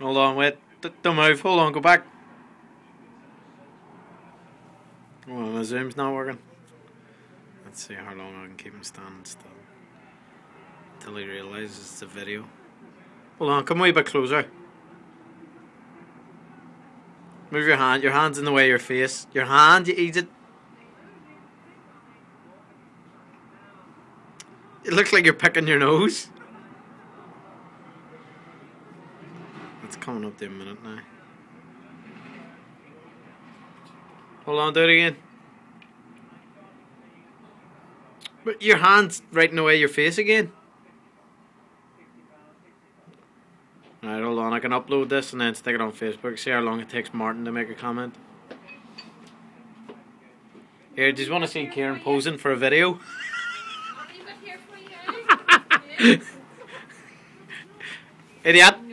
Hold on, wait. Don't move. Hold on, go back. Oh, my zoom's not working. Let's see how long I can keep him standing still. Until he realizes it's a video. Hold on, come wee bit closer. Move your hand. Your hand's in the way of your face. Your hand, you eat it. It looks like you're picking your nose. It's coming up to a minute now. Hold on, do it again. But your hand's right in the way of your face again. Alright, hold on. I can upload this and then stick it on Facebook. See how long it takes Martin to make a comment. Here, do you want to see Ciaran posing for a video? Idiot!